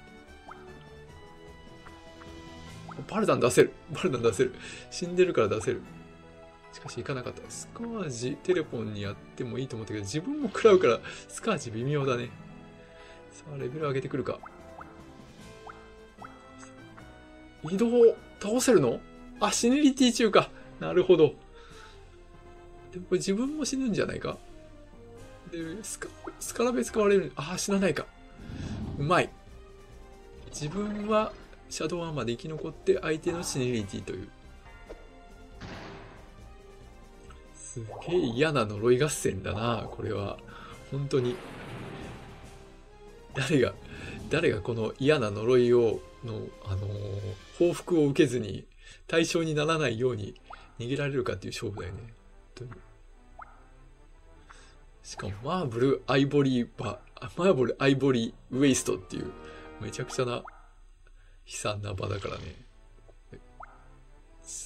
バルダン出せる。バルダン出せる。死んでるから出せる。しかし行かなかった。スカージ、テレフォンにやってもいいと思ったけど、自分も食らうから、スカージ微妙だね。さあ、レベル上げてくるか。移動、倒せるの？あ、シネリティ中か。なるほど。でもこれ自分も死ぬんじゃないか？で、スカ、スカラベ使われる。あ、死なないか。うまい。自分はシャドウアーマーで生き残って相手のシネリティという。すげえ嫌な呪い合戦だな、これは。本当に。誰が、誰がこの嫌な呪いを、の、あのー、報復を受けずに対象にならないように逃げられるかっていう勝負だよね。本当に。しかも、マーブル、アイボリーバ、マーブル、アイボリー、ウェイストっていう、めちゃくちゃな悲惨な場だからね。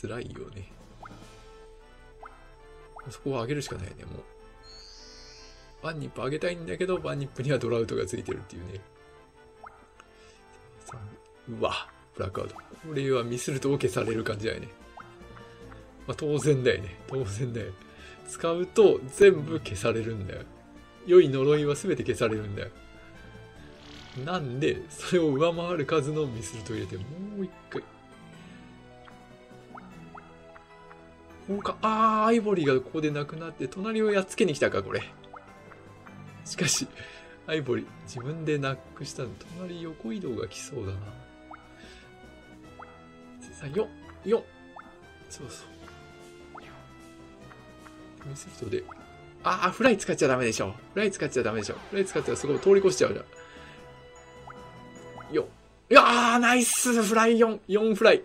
辛いよね。そこを上げるしかないね、もう。バンニップ上げたいんだけど、バンニップにはドラウトがついてるっていうね。うわ、ブラックアウト。これはミスると消される感じだよね。まあ、当然だよね。当然だよ。使うと全部消されるんだよ。良い呪いは全て消されるんだよ。なんで、それを上回る数のミスルと入れて、もう一回。か、あー、アイボリーがここでなくなって、隣をやっつけに来たか、これ。しかし、アイボリー、自分でなくしたの。隣横移動が来そうだな。さあ、4、4! そうそう。ミスルトで。ああ、フライ使っちゃダメでしょ。フライ使っちゃダメでしょ。フライ使っちゃそこを通り越しちゃうじゃん。4。いやー、ナイスフライ4、4フライ。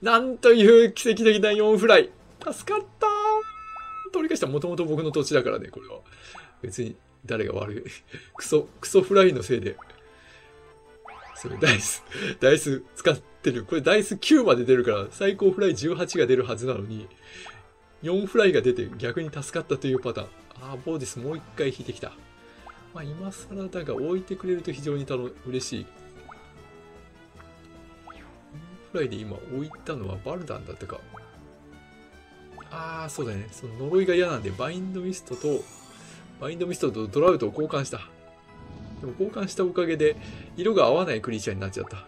なんという奇跡的な4フライ。助かったー。取り返したらもともと僕の土地だからね、これは。別に誰が悪い。クソ、クソフライのせいで。それ、ダイス、ダイス使ってる。これダイス9まで出るから、最高フライ18が出るはずなのに、4フライが出て逆に助かったというパターン。ああ、ボーディスもう一回引いてきた。まあ今更だが置いてくれると非常にたの嬉しい。フライで今置いたのはバルダンだったか。ああ、そうだね。その呪いが嫌なんで、バインドミストと、バインドミストとドラウトを交換した。でも交換したおかげで、色が合わないクリーチャーになっちゃった。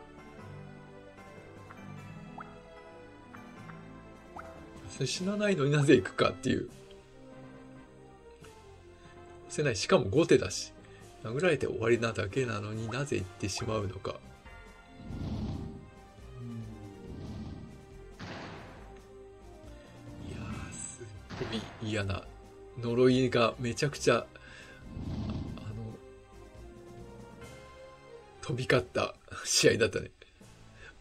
死なないのになぜ行くかっていう。せない。しかも後手だし。殴られて終わりなだけなのになぜ行ってしまうのか。嫌な呪いがめちゃくちゃ、あの、飛び交った 試合だったね。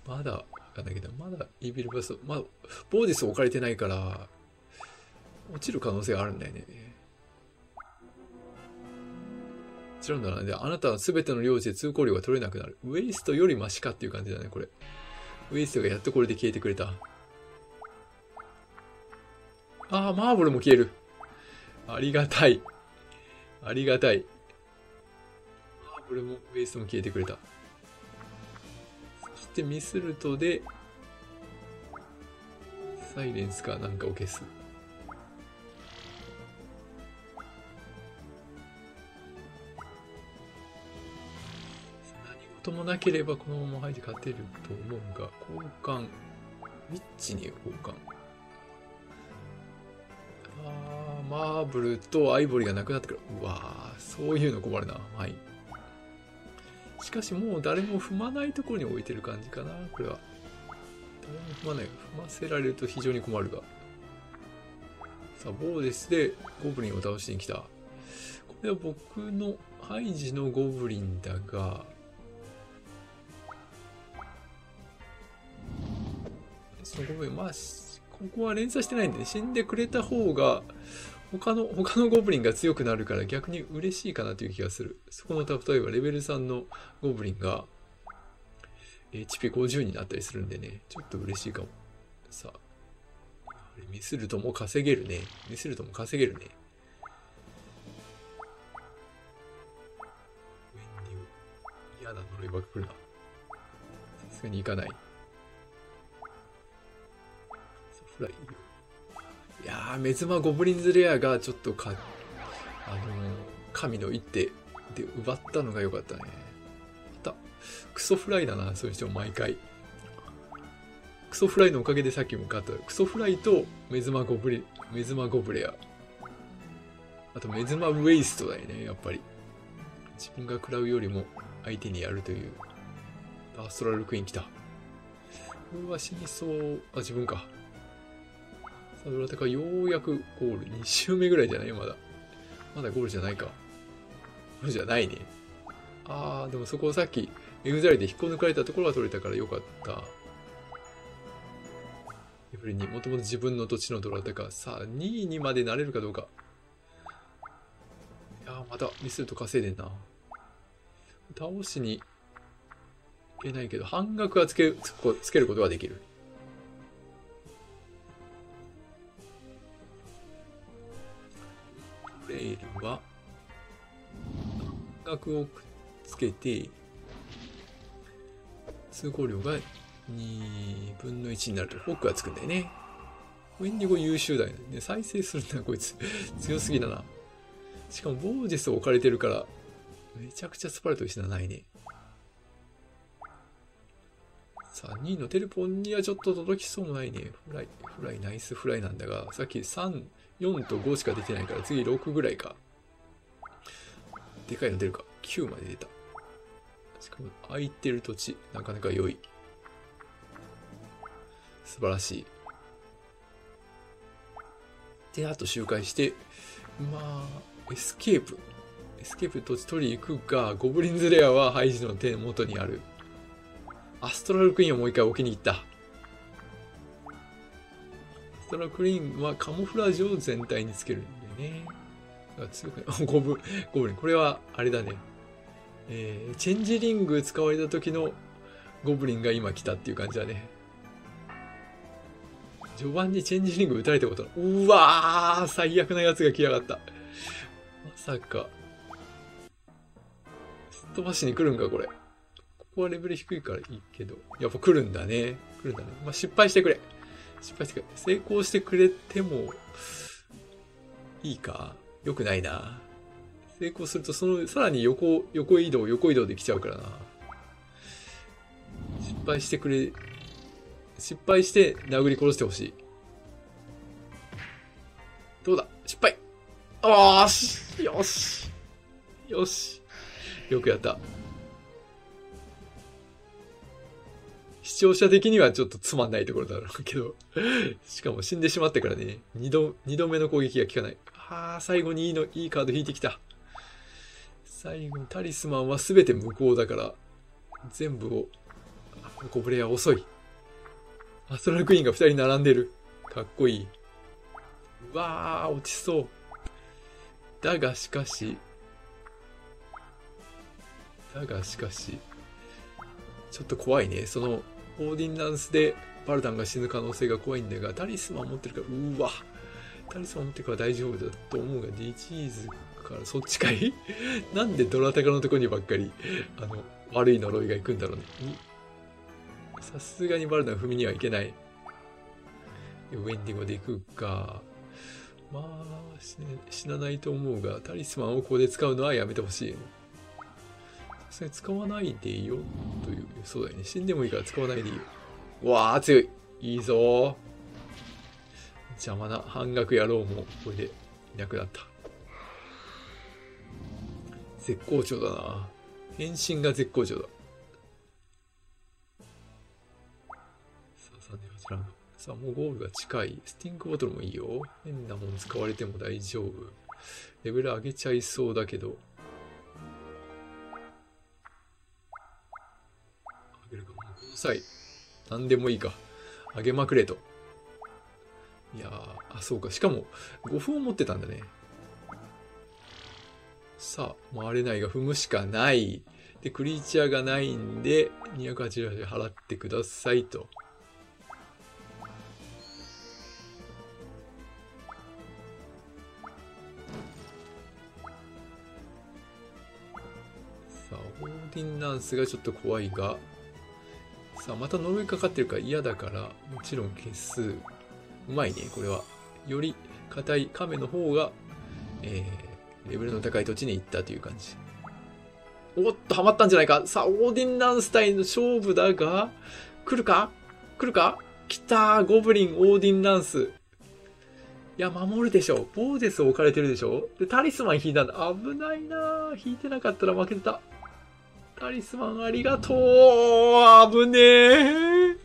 まだかんないけど、まだイービルバス、まだ、ボーディス置かれてないから、落ちる可能性があるんだよね。違うんだな。で、あなたは全ての領地で通行量が取れなくなる。ウェイストよりマシかっていう感じだね、これ。ウェイストがやっとこれで消えてくれた。ああ、マーブルも消える。ありがたい。ありがたい。マーブルもウェイストも消えてくれた。そしてミスルトで、サイレンスかなんかを消す。何事もなければこのまま入って勝てると思うが、交換、ウィッチに交換。あ、マーブルとアイボリーがなくなってくる。うわ、そういうの困るな。はい。しかしもう誰も踏まないところに置いてる感じかな、これは。誰も踏まない。踏ませられると非常に困るが。さあ、ボーデスでゴブリンを倒しに来た。これは僕のハイジのゴブリンだが、そのゴブリン、まあ、ここは連鎖してないんで、死んでくれた方が、他の、他のゴブリンが強くなるから逆に嬉しいかなという気がする。そこの例えばレベル3のゴブリンが HP50 になったりするんでね、ちょっと嬉しいかも。さあ、ミスるとも稼げるね。ミスるとも稼げるね。嫌な呪いばっか来るな。さすがに行かない。フライいやー、メズマゴブリンズレアがちょっとか、あのー、神の一手で奪ったのが良かったね。また、クソフライだな、そういう人も毎回。クソフライのおかげでさっきも勝った。クソフライとメズマゴブリ、メズマゴブレア。あとメズマウェイストだよね、やっぱり。自分が食らうよりも相手にやるという。アストラルクイーン来た。これは死にそう。あ、自分か。サドラテカようやくゴール。2周目ぐらいじゃない？まだ。まだゴールじゃないか。ゴールじゃないね。あー、でもそこをさっき、エグザイで引っこ抜かれたところが取れたからよかった。エブリンにもともと自分の土地のドラテカ。さあ、2位にまでなれるかどうか。いやー、またミスると稼いでんな。倒しにいけないけど、半額はつけつけることができる。レールは、額をくっつけて、通行量が2分の1になるとフォックがつくんだよね。ウィンディゴ優秀だよね。再生するんだ、こいつ。強すぎだな。しかも、ボージェス置かれてるから、めちゃくちゃスパルト石ないね。さあ、2位のテレポンにはちょっと届きそうもないね。フライ、フライ、ナイスフライなんだが、さっき3、4と5しか出てないから次6ぐらいか。でかいの出るか。9まで出た。しかも空いてる土地、なかなか良い。素晴らしい。で、あと周回して、まあ、エスケープ。エスケープ土地取り行くが、ゴブリンズレアはハイジの手元にある。アストラルクイーンをもう一回置きに行った。アストラルクイーンはカモフラージュを全体につけるんだよね。あ強くない。ゴブ、ゴブリン。これは、あれだね。えー、チェンジリング使われた時のゴブリンが今来たっていう感じだね。序盤にチェンジリング打たれたことうわー最悪なやつが来やがった。まさか。すっ飛ばしに来るんか、これ。ここはレベル低いからいいけど。やっぱ来るんだね。来るんだね。まあ、失敗してくれ。失敗してくれ。成功してくれても、いいか？よくないな。成功すると、その、さらに横、横移動、横移動できちゃうからな。失敗してくれ、失敗して殴り殺してほしい。どうだ？失敗あーしよしよしよくやった。視聴者的にはちょっとつまんないところだろうけど。しかも死んでしまってからね、二度、二度目の攻撃が効かない。ああ、最後にいいの、いいカード引いてきた。最後にタリスマンは全て無効だから、全部を、ゴブレア遅い。アストラルクイーンが二人並んでる。かっこいい。うわー、落ちそう。だがしかし、だがしかし、ちょっと怖いね。その、オーディナンスでバルダンが死ぬ可能性が怖いんだが、タリスマン持ってるから、うわ。タリスマン持ってるから大丈夫だと思うが、ディジーズからそっちかい？なんでドラタカのとこにばっかり、あの、悪い呪いが行くんだろうね。さすがにバルダン踏みにはいけない。ウェンディゴで行くか。まあ、死なないと思うが、タリスマンをここで使うのはやめてほしい。さすがに使わないでいいよ。という、そうだよね。死んでもいいから使わないでいいよ。わあ、強い。いいぞ邪魔な半額野郎もこれでいなくなった。絶好調だな。変身が絶好調だ。さあ、さあ、こちら。さあ、もうゴールが近い。スティンクボトルもいいよ。変なもん使われても大丈夫。レベル上げちゃいそうだけど。るかも。この際、何でもいいか。上げまくれと。いや、あ、そうか。しかも、5分を持ってたんだね。さあ、回れないが踏むしかない。で、クリーチャーがないんで、288払ってくださいと。さあ、オーディナンスがちょっと怖いが、さあ、また呪いかかってるから嫌だから、もちろん消す。うまいね、これは。より硬い亀の方が、えー、レベルの高い土地に行ったという感じ。おっと、ハマったんじゃないか。さあ、オーディンナンス対の勝負だが、来るか？来るか？来たゴブリン、オーディンナンス。いや、守るでしょ。ボーデス置かれてるでしょで、タリスマン引いたんだ。危ないな引いてなかったら負けてた。タリスマンありがとう危ねえ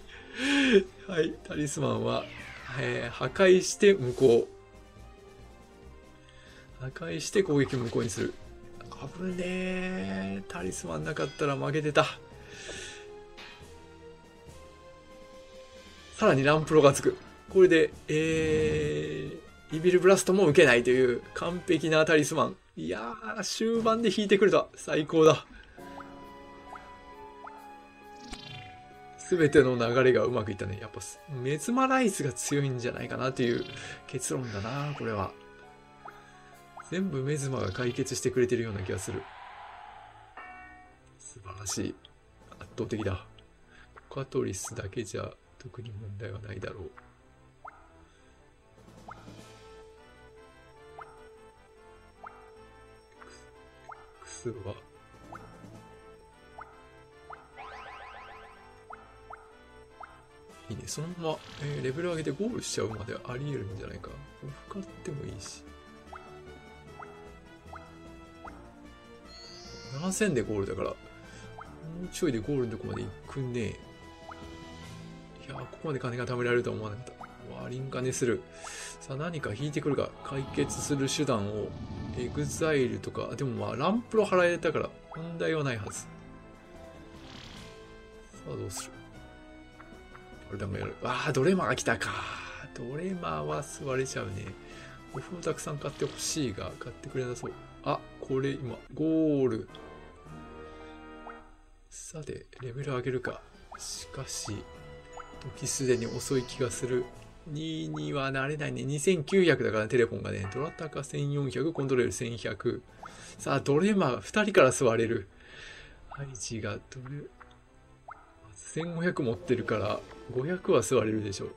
はい、タリスマンは、えー、破壊して無効。破壊して攻撃無効にする。危ねえ。タリスマンなかったら負けてた。さらにランプロがつく。これで、えー、イビルブラストも受けないという完璧なタリスマン。いやー、終盤で引いてくれた。最高だ。すべての流れがうまくいったね。やっぱ、メズマライズが強いんじゃないかなという結論だな、これは。全部メズマが解決してくれてるような気がする。素晴らしい。圧倒的だ。コカトリスだけじゃ特に問題はないだろう。X は、いいね。そのまま、えーレベル上げてゴールしちゃうまであり得るんじゃないか。使ってもいいし。7000でゴールだから、もうちょいでゴールのとこまで行くね。いやー、ここまで金が貯められるとは思わなかった。割り金する。さあ、何か引いてくるか。解決する手段を、エグザイルとか、でもまあ、ランプロ払えたから、問題はないはず。さあ、どうする？これでもやる。ああ、ドレマが来たか。ドレマは座れちゃうね。オフをたくさん買ってほしいが、買ってくれなそう。あ、これ今、ゴール。さて、レベル上げるか。しかし、時すでに遅い気がする。2にはなれないね。2900だからテレフォンがね。ドラタカ1400、コントロール1100。さあ、ドレマ2人から座れる。ハイジがどれ、1500持ってるから500は座れるでしょう。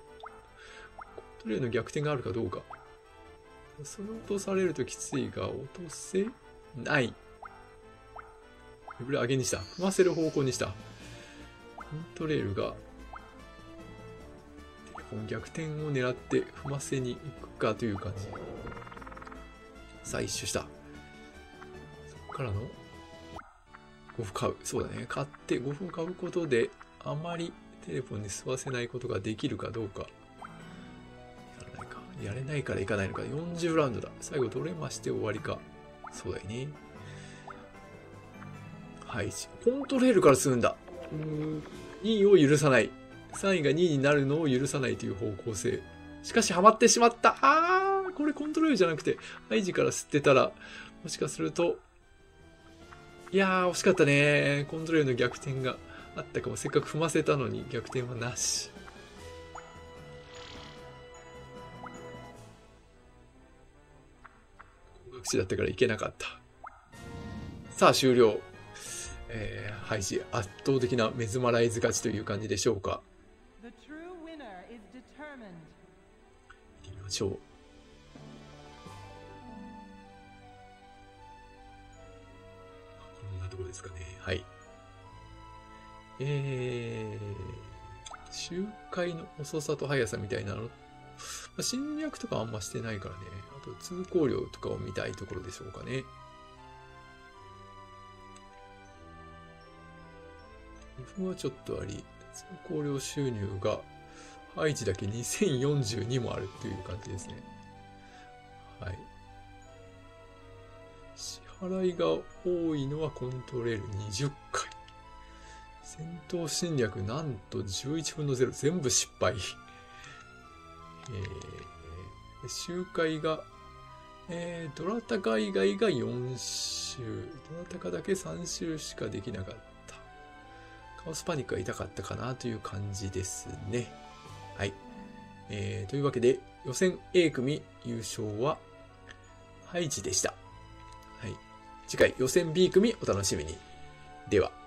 トロールの逆転があるかどうか。それ落とされるときついが、落とせない。レベル上げにした。踏ませる方向にした。コントレールが逆転を狙って踏ませに行くかという感じ。さあ、一周した。そこからの5分買う。そうだね。買って5分買うことで、あまりテレフォンに吸わせないことができるかどうか。やらないか。やれないからいかないのか。40ラウンドだ。最後取れまして終わりか。そうだよね。はい。コントレールから吸うんだ。うーん。2位を許さない。3位が2位になるのを許さないという方向性。しかし、ハマってしまった。あー、これコントロールじゃなくて、ハイジから吸ってたら、もしかすると、いやー、惜しかったね。コントロールの逆転があったかも。せっかく踏ませたのに逆転はなし。工学士だったからいけなかった。さあ、終了。えー、ハイジ、圧倒的なメズマライズ勝ちという感じでしょうか。見てみましょう。こんなとこですかね。はい。えー、周回の遅さと速さみたいなの、まあ、侵略とかあんましてないからね。あと通行量とかを見たいところでしょうかね。2分はちょっとあり、通行量収入が配置だけ2042もあるっていう感じですね。はい。支払いが多いのはコントレール20回。戦闘侵略なんと11分の0。全部失敗。えー、周回が、えー、ドラタカ以外が4周。ドラタカだけ3周しかできなかった。カオスパニックが痛かったかなという感じですね。はい。えー、というわけで、予選 A 組優勝は、ハイジでした。はい。次回予選 B 組お楽しみに。では。